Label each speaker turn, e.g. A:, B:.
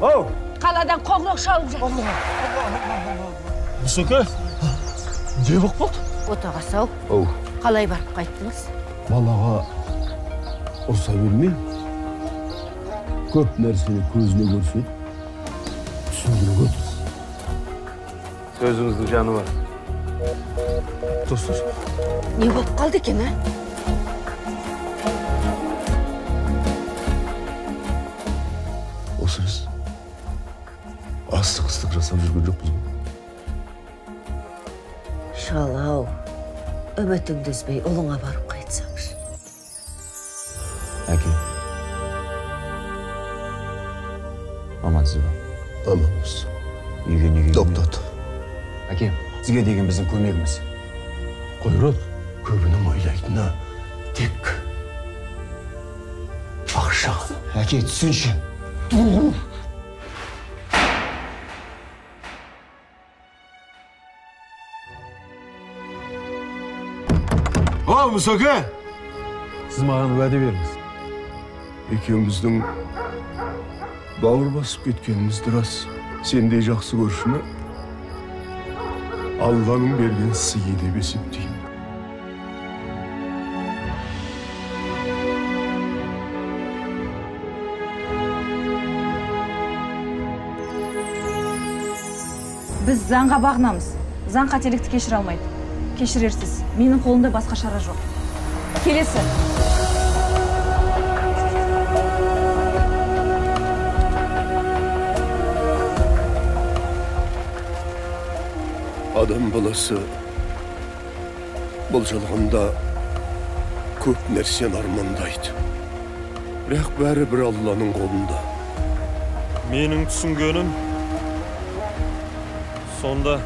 A: Оу,
B: қаладан қоңырау шалып жатыр.
A: Мұсеке, не болып қалды?
B: отаға сау
A: Оу,
B: қалай барып қайттыңыз?
A: Балаға ұрса бермей, көп нәрсені көзіне көрсетіп, түсіндіріп отыр.
C: Сөзіңіздің жаны бар.
A: Достар,
B: не болып қалды екен а?
A: Осы біз астық-ыстық жасап жүрген жоқпыз ғой.
B: шал-ау үмітіңді үзбей ұлыңа барып қайтсаңшы
C: Әке. Амансыз ба?
A: Аманбыз.
C: Үйге неге?
A: Тоқтат.
C: Әке, сізге деген біздің көмегіміз.
A: Қойрат, көбінің ойлайтыны тек ақша.
C: Әке, түсінші.
A: О, Мұсаке!
C: Сіз маған уәде беріңіз.
A: Екеуміздің бауыр басып кеткеніміз рас. Сендей жақсы көршіні Алланың берген сыйы деп есептеймін.
D: Біз заңға бағынамыз. Заң қателікті кешіре алмайды. Кешірерсіз. Менің қолымда басқа шара жоқ. Келесі.
A: Адам баласы бұл жалғанда көп нәрсені армандайды. Бірақ бәрі бір Алланың қолында.
E: менің түсінгенім sonda